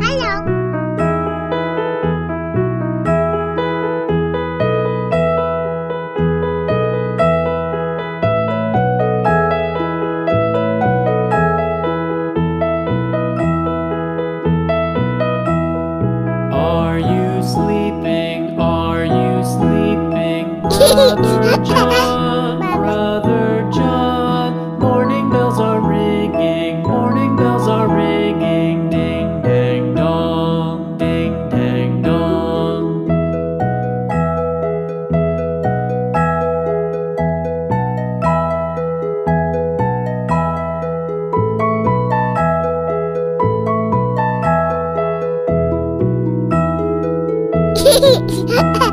Hello. Are you sleeping? Are you sleeping? Brother John, やった!